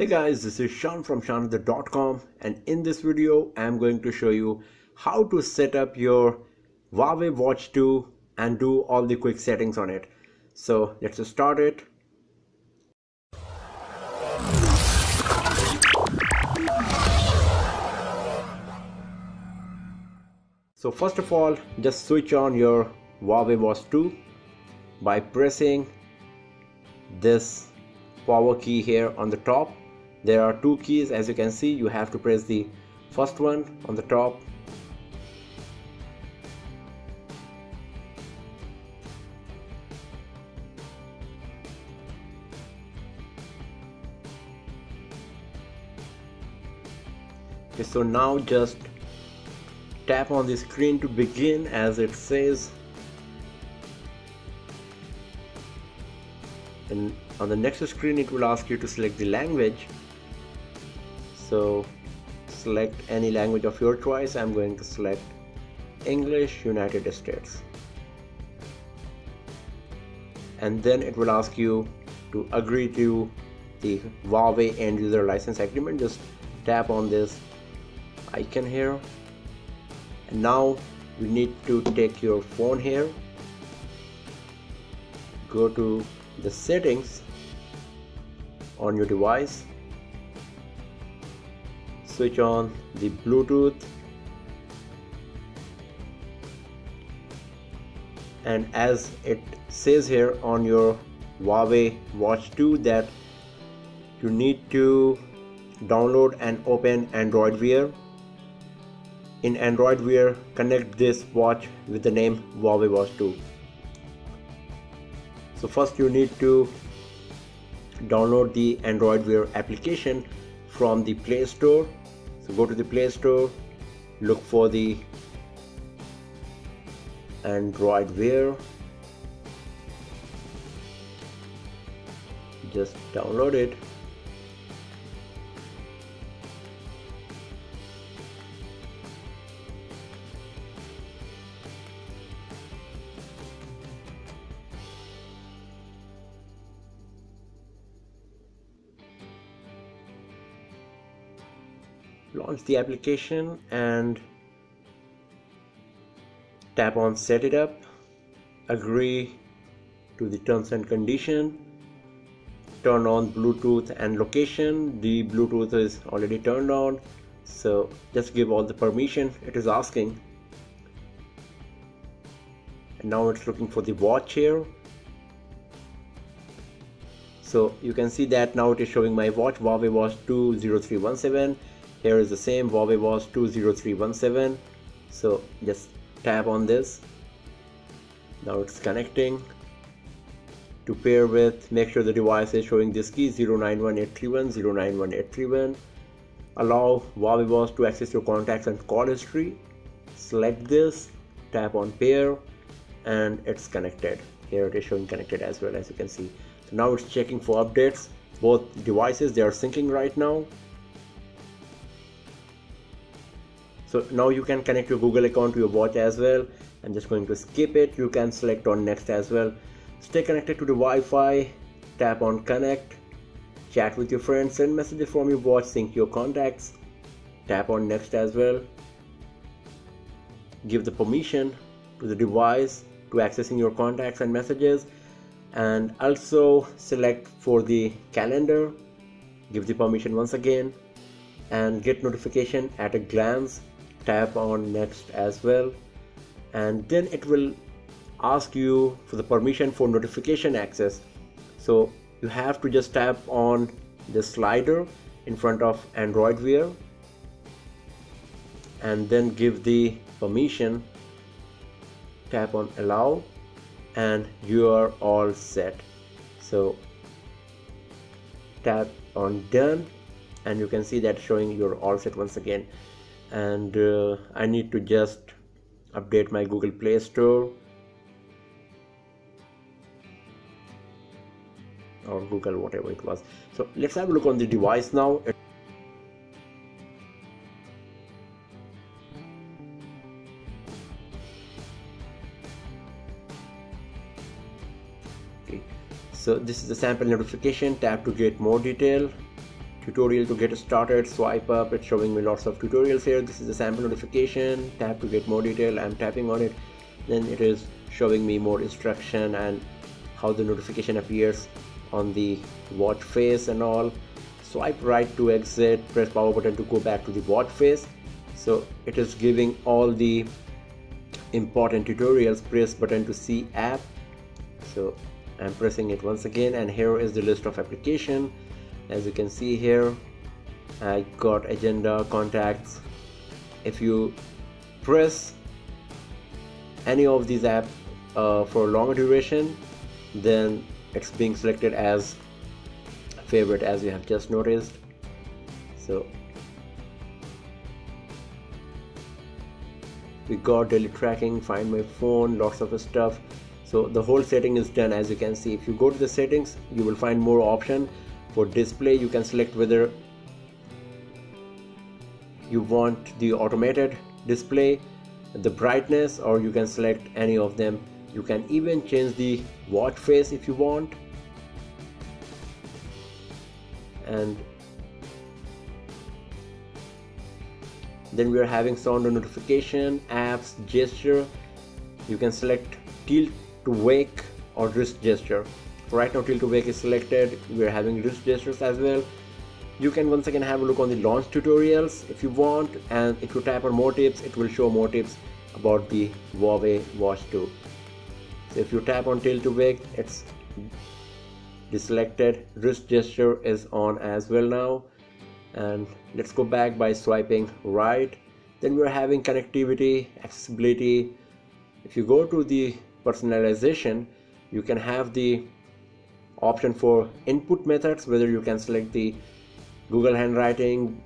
Hey guys, this is Shaan from ShaanHaider.com and in this video I'm going to show you how to set up your Huawei Watch 2 and do all the quick settings on it. So let's start it. So first of all, just switch on your Huawei Watch 2 by pressing this power key here on the top there are two keys as you can see. You have to press the first one on the top. Okay so now just tap on the screen to begin as it says. And on the next screen it will ask you to select the language so select any language of your choice. I'm going to select English United States. And then it will ask you to agree to the Huawei end user license agreement. Just tap on this icon here. And now you need to take your phone here. Go to the settings on your device switch on the Bluetooth and as it says here on your Huawei Watch 2 that you need to download and open Android Wear. In Android Wear connect this watch with the name Huawei Watch 2 so first you need to download the android wear application from the play store so go to the play store look for the android wear. Just download it launch the application and tap on set it up agree to the terms and condition turn on bluetooth and location. The bluetooth is already turned on so just give all the permission. It is asking. And now it's looking for the watch here. So you can see that now it is showing my watch Huawei Watch 20317 here is the same Huawei Watch 20317 so just tap on this. Now it's connecting. To pair with make sure the device is showing this key 091831 091831 allow Huawei Watch to access your contacts and call history. Select this tap on pair and it's connected. Here it is showing connected as well as you can see. So now it's checking for updates. Both devices they are syncing right now so now you can connect your google account to your watch as well. I'm just going to skip it. You can select on next as well. Stay connected to the wi-fi. Tap on connect. Chat with your friends. Send messages from your watch. Sync your contacts. Tap on next as well. Give the permission to the device to accessing your contacts and messages. And also select for the calendar. Give the permission once again. And get notification at a glance tap on next as well. And then it will ask you for the permission for notification access. So you have to just tap on the slider in front of Android Wear and then give the permission. Tap on allow and you are all set. So tap on done and you can see that showing you're all set once again and uh, I need to just update my Google Play Store or Google whatever it was. So let's have a look on the device now. Okay. So this is the sample notification. Tap to get more detail tutorial to get started swipe up it's showing me lots of tutorials here. This is a sample notification tap to get more detail I'm tapping on it. Then it is showing me more instruction and how the notification appears on the watch face and all. Swipe right to exit press power button to go back to the watch face. So it is giving all the important tutorials. Press button to see app. So I'm pressing it once again and here is the list of application as you can see here I got agenda contacts. If you press any of these apps uh, for longer duration then it's being selected as favorite as you have just noticed. So we got daily tracking find my phone lots of stuff. So the whole setting is done as you can see. If you go to the settings you will find more option for display you can select whether you want the automated display the brightness or you can select any of them. You can even change the watch face if you want. And then we are having sound notification apps gesture. You can select tilt to wake or wrist gesture right now tilt to wake is selected. We are having wrist gestures as well. You can once again have a look on the launch tutorials if you want. And if you tap on more tips it will show more tips about the Huawei Watch 2 so if you tap on tilt to wake it's the selected wrist gesture is on as well now. And let's go back by swiping right. Then we're having connectivity accessibility. If you go to the personalization you can have the option for input methods whether you can select the Google handwriting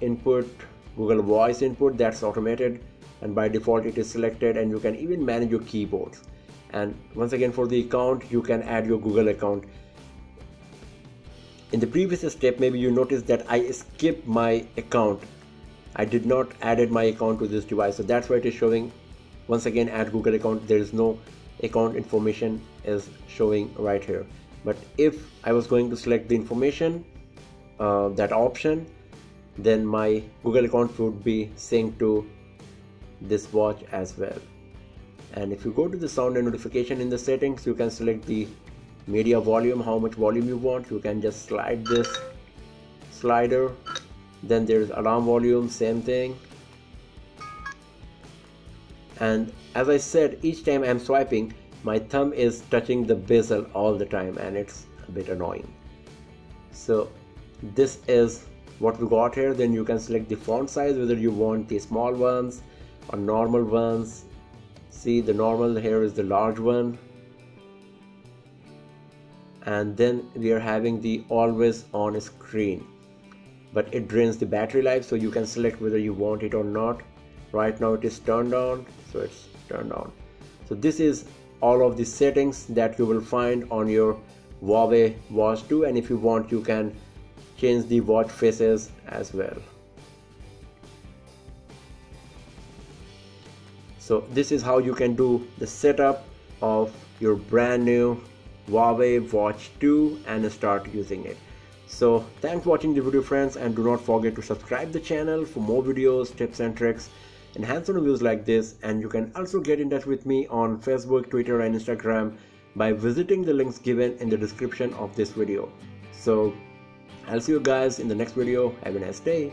input Google voice input that's automated and by default it is selected and you can even manage your keyboards. And once again for the account you can add your Google account. In the previous step maybe you noticed that I skipped my account. I did not added my account to this device so that's why it is showing. Once again add Google account. There is no account information is showing right here but if I was going to select the information uh, that option then my Google account would be synced to this watch as well. And if you go to the sound and notification in the settings you can select the media volume how much volume you want. You can just slide this slider. Then there's alarm volume same thing. And as I said each time I'm swiping my thumb is touching the bezel all the time and it's a bit annoying. So this is what we got here. Then you can select the font size whether you want the small ones or normal ones. See the normal here is the large one. And then we are having the always on screen. But it drains the battery life so you can select whether you want it or not. Right now it is turned on so it's turned on. So this is all of the settings that you will find on your Huawei Watch 2 and if you want you can change the watch faces as well so this is how you can do the setup of your brand new Huawei Watch 2 and start using it. So thanks for watching the video friends and do not forget to subscribe the channel for more videos, tips and tricks and hands-on reviews like this and you can also get in touch with me on Facebook, Twitter and Instagram by visiting the links given in the description of this video. So I'll see you guys in the next video. Have a nice day.